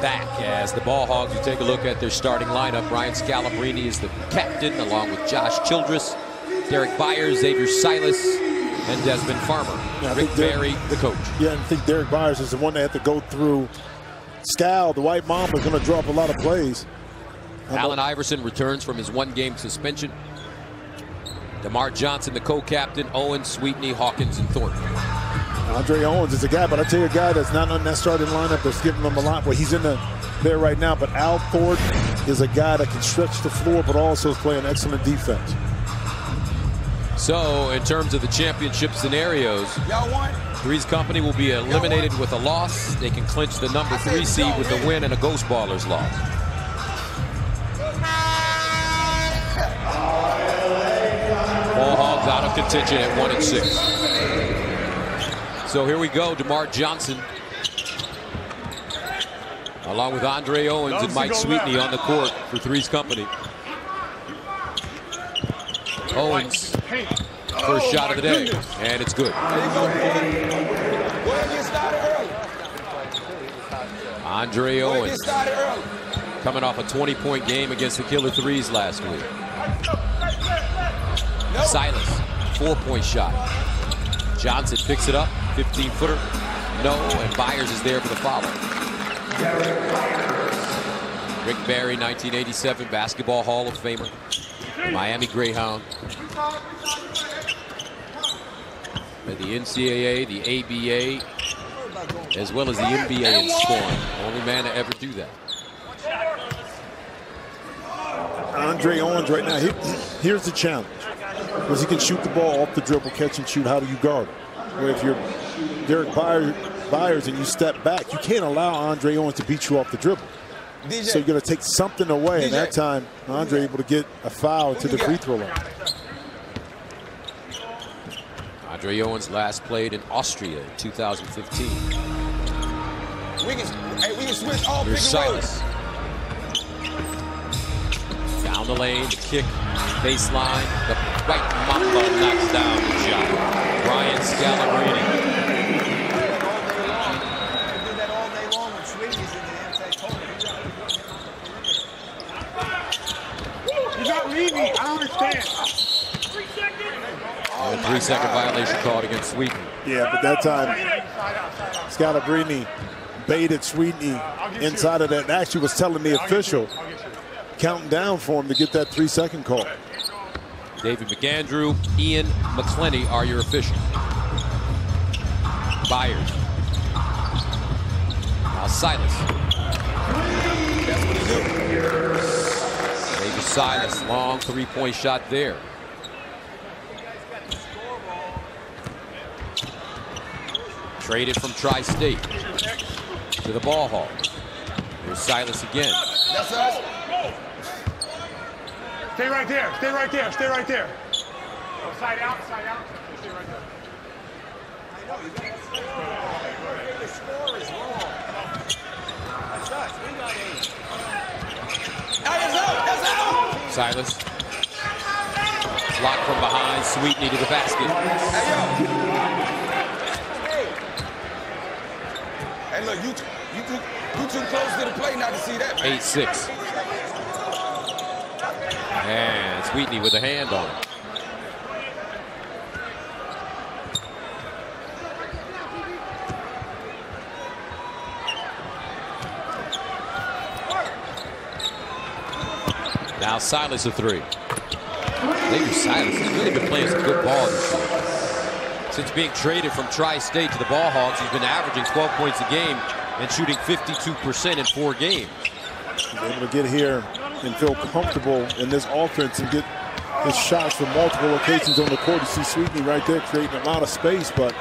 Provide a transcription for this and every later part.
back as the Ball Hogs, you take a look at their starting lineup. Brian Scalabrine is the captain, along with Josh Childress, Derrick Byars, Xavier Silas, and Desmond Farmer. Yeah, Rick Barry, the coach. Yeah, and I think Derrick Byars is the one that had to go through. Scal, the white mom, is going to drop a lot of plays. Allen Iverson returns from his one-game suspension. DerMarr Johnson, the co-captain. Owen, Sweetney, Hawkins, and Thornton. Andre Owens is a guy, but I tell you a guy that's not on that starting lineup that's giving them a lot. Well, he's in the there right now, but Al Thornton is a guy that can stretch the floor, but also is playing excellent defense. So, in terms of the championship scenarios, Three's Company will be eliminated with a loss. They can clinch the number three seed with a win and a Ghost Ballers loss. Ball Hogs out of contention at one and six. So here we go, DerMarr Johnson. Along with Andre Owens and Mike Sweetney on the court for Three's Company. Owens, first shot of the day, and it's good. Andre Owens coming off a 20-point game against the Killer Threes last week. Silas, four-point shot. Johnson picks it up, 15-footer. No, and Byars is there for the follow. Rick Barry, 1987 Basketball Hall of Famer. Miami Greyhound. And the NCAA, the ABA, as well as the NBA in scoring. Only man to ever do that. Andre Owens right now, he, here's the challenge. Because he can shoot the ball off the dribble, catch and shoot. How do you guard it? Where if you're Derrick Byars, Byars and you step back, you can't allow Andre Owens to beat you off the dribble. So you're going to take something away. And that time, Andre able to get a foul to the free throw line. Andre Owens last played in Austria in 2015. We can, hey, we can switch all Here's pick and roll. Silas. Down the lane, the kick, baseline. The White Mamba knocks down the shot. Brian Scalabrine. You got Levy. I don't understand. A three-second violation called against Sweetney. Yeah, but that time, Scalabrine baited Sweetney inside of that. And actually was telling the official, counting down for him to get that three-second call. David McAndrew, Ian McClenny are your officials. Byars. Now Silas. That's what he do. David Silas, long three-point shot there. Traded from Tri-State to the ball hall. Here's Silas again. That's us. Stay right there. Stay right there. Stay right there. Side out. Side out. Stay right there. I know. The score is low. Sucks. We got eight. Out. Out. Silas. Blocked from behind. Sweetney to the basket. Hey, yo. Hey, look, you, t- you, too, you too close to the plate not to see that, man. 8-6. And Sweetney with a hand on it. Now Silas a three. Xavier Silas has really been playing some good ball this year. Since being traded from Tri-State to the Ball Hogs, he's been averaging 12 points a game and shooting 52% in four games. He's able to get here and feel comfortable in this offense and get his shots from multiple locations on the court. You see Sweetney right there creating a lot of space, but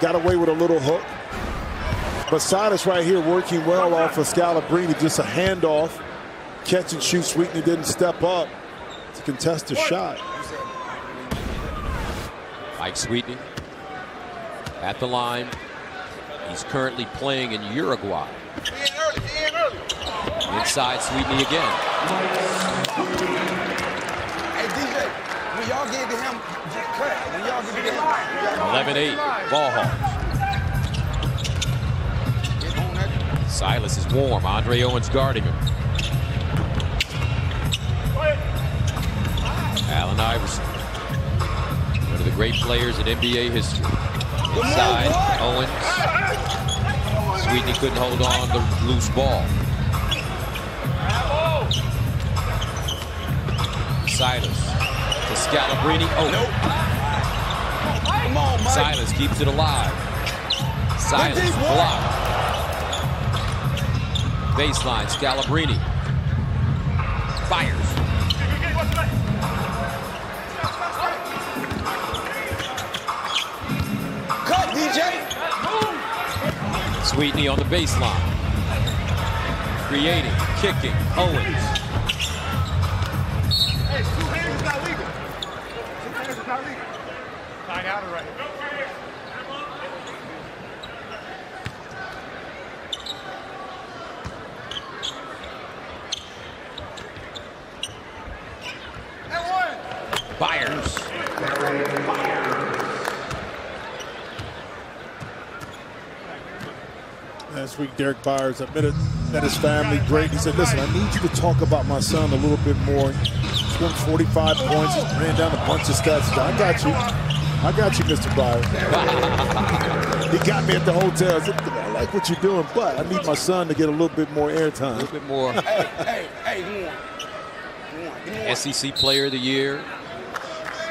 got away with a little hook. Silas right here working well off of Scalabrine, just a handoff, catch and shoot. Sweetney didn't step up to contest the shot. Mike Sweetney at the line. He's currently playing in Uruguay. Inside Sweetney again. Hey, DJ, when y'all get to him, cut. When y'all get to him, 11-8, ball hawk. Silas is warm. Andre Owens guarding him. Allen Iverson. One of the great players in NBA history. Inside, Owens. Sweetney couldn't hold on the loose ball. Silas to Scalabrine. Oh, Come on, Mike. Silas keeps it alive. Silas blocked. Baseline, Scalabrine. Fires. Cut, DJ. Sweetney on the baseline. Creating, kicking, Owens. Legal. Tied out already. Byars. Last week, Derrick Byars admitted that his family great. He said, listen, I need you to talk about my son a little bit more. He's scored 45 points. He's ran down a bunch of stats. I got you. I got you, Mr. Byars. he got me at the hotel. I said, I like what you're doing, but I need my son to get a little bit more airtime. A little bit more Hey, hey, hey, come on. Come on, come on. SEC Player of the Year.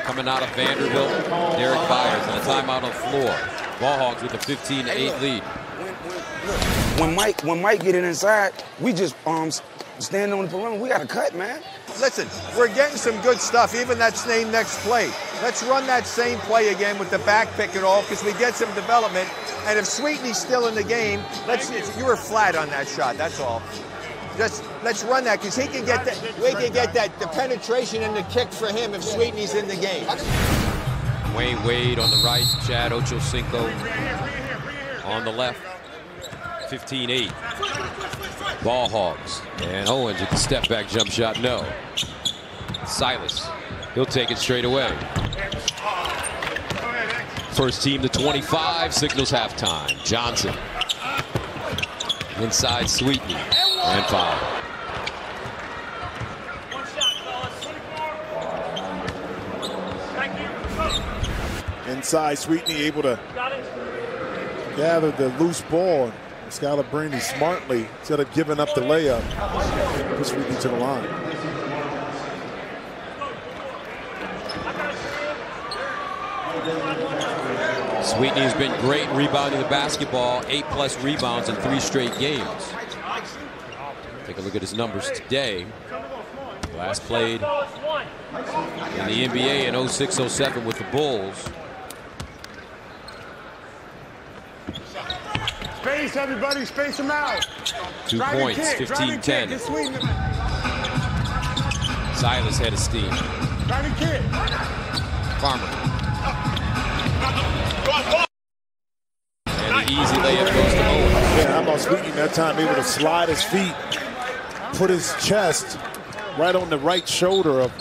Coming out of Vanderbilt, Derrick Byars and a timeout on the floor. Ball Hogs with a 15 Hey, 8 look. lead. When, when, look, when Mike when Mike get it inside, we just um s- stand on the perimeter. We got to cut, man. Listen, we're getting some good stuff, even that same next play. Let's run that same play again with the back pick and all, because we get some development. And if Sweetney's still in the game, let's you were flat on that shot, that's all. Just let's run that because he can get that we can get that the penetration and the kick for him if Sweetney's in the game. Wayne Wade on the right, Chad Ochocinco on the left. 15-8. Ball Hogs. And Owens with the step back jump shot, no. Silas, he'll take it straight away. First team to 25, signals halftime. Johnson. Inside Sweetney. And foul. Inside, Sweetney able to gather the loose ball. Scalabrine smartly, instead of giving up the layup, put Sweetney to the line. Sweetney has been great rebounding the basketball, eight plus rebounds in three straight games. Take a look at his numbers today. Last played in the NBA in 06-07 with the Bulls. Space, everybody, space them out. Two Driving points, kick, 15-10. Get Silas head of steam. Driving kick. Farmer. And the easy layup goes to Owens. Yeah, how about Sweetney that time able to slide his feet, put his chest right on the right shoulder of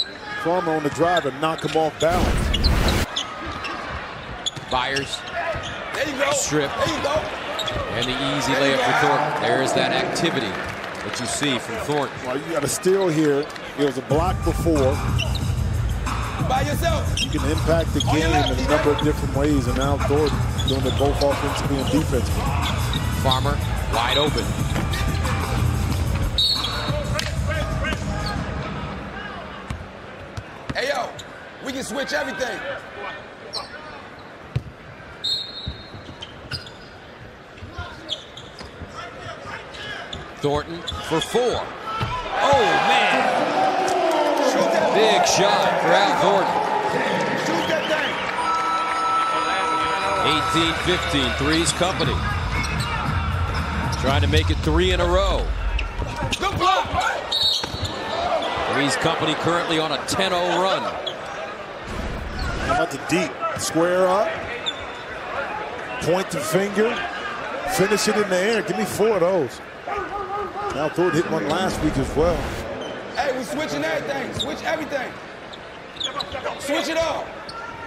Farmer on the drive and knock him off balance. There Byars you go. Strip. There you go. And the easy layup for Thornton. There's that activity that you see from Thornton. Well, you got a steal here. It was a block before. You by yourself. You can impact the game in a number of different ways, and now Thornton doing it both offensively and defensively. Farmer wide open. Hey yo, we can switch everything. Thornton for four. Oh, man. Big shot for Al Thornton. Shoot that 18-15, three's company. Trying to make it three in a row. Good block. Three's company currently on a 10-0 run. How about the deep? Square up, point the finger, finish it in the air. Give me four of those. Now Thornton hit one last week as well. Hey, we're switching everything. Switch everything. Switch it all.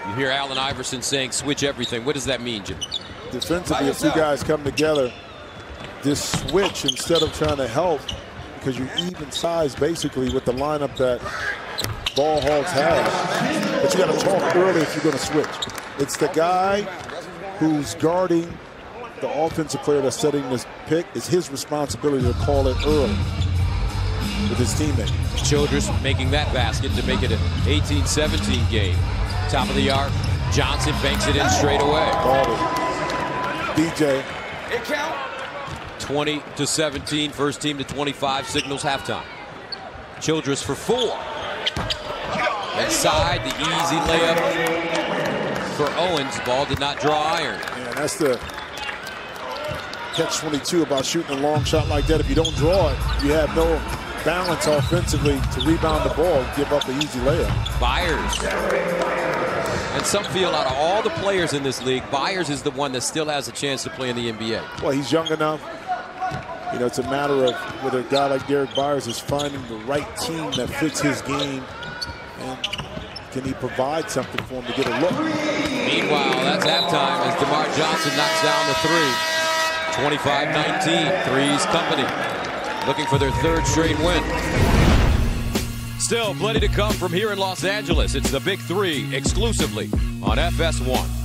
You hear Allen Iverson saying switch everything. What does that mean, Jim? Defensively, By if two guys come together, this switch instead of trying to help because you even size basically with the lineup that ball hogs have. But you got to talk early if you're going to switch. It's the guy who's guarding the offensive player that's setting this pick. It's his responsibility to call it early with his teammate. Childress making that basket to make it an 18-17 game. Top of the arc, Johnson banks it in straight away. DJ. It count. 20 to 17, first team to 25 signals halftime. Childress for four. Inside the easy layup for Owens. Ball did not draw iron. Yeah, that's the catch 22 about shooting a long shot like that. If you don't draw it, you have no balance offensively to rebound the ball, give up an easy layup. Byars. And some feel out of all the players in this league, Byars is the one that still has a chance to play in the NBA. Well, he's young enough. You know, it's a matter of whether a guy like Derrick Byars is finding the right team that fits his game and can he provide something for him to get a look. Meanwhile, that's halftime as DerMarr Johnson knocks down the three. 25-19, threes company. Looking for their third straight win. Still plenty to come from here in Los Angeles. It's the Big Three exclusively on FS1.